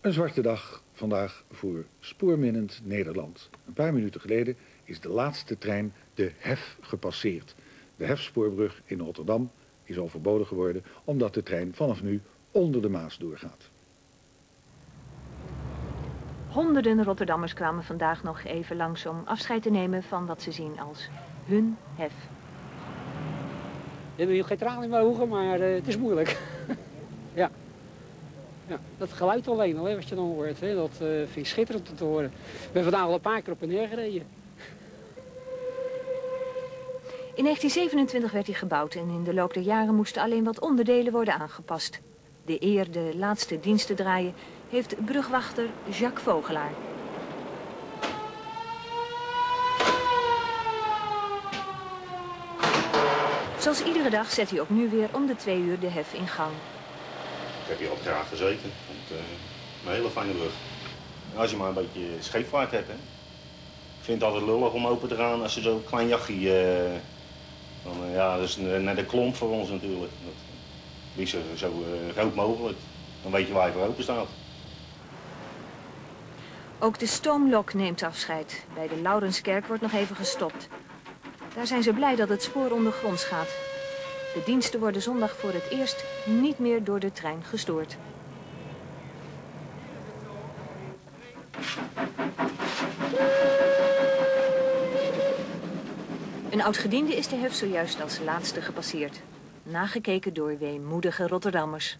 Een zwarte dag vandaag voor spoorminnend Nederland. Een paar minuten geleden is de laatste trein de Hef gepasseerd. De Hefspoorbrug in Rotterdam is overbodig geworden omdat de trein vanaf nu onder de Maas doorgaat. Honderden Rotterdammers kwamen vandaag nog even langs om afscheid te nemen van wat ze zien als hun hef. Je wil geen tranen in mijn ogen, maar eh, het is moeilijk. ja. Ja. Dat geluid alleen al, hè, wat je dan hoort, dat eh, vind ik schitterend om te horen. Ik ben vandaag al een paar keer op en neer gereden. In 1927 werd hij gebouwd en in de loop der jaren moesten alleen wat onderdelen worden aangepast. De eer de laatste dienst te draaien heeft brugwachter Jacques Vogelaar. Zoals iedere dag zet hij ook nu weer om de twee uur de hef in gang. Ik heb hier ook graag gezeten. Want, eh, een hele fijne brug. Als je maar een beetje scheepvaart hebt. Hè. Ik vind het altijd lullig om open te gaan als je zo'n klein jachtje... eh, dan, eh, ja, dat is net een klomp voor ons natuurlijk. Dat, liefst zo, zo eh, groot mogelijk. Dan weet je waar je voor open staat. Ook de stoomlok neemt afscheid. Bij de Laurenskerk wordt nog even gestopt. Daar zijn ze blij dat het spoor ondergronds gaat. De diensten worden zondag voor het eerst niet meer door de trein gestoord. Een oud-gediende is de hef zojuist als laatste gepasseerd. Nagekeken door weemoedige Rotterdammers.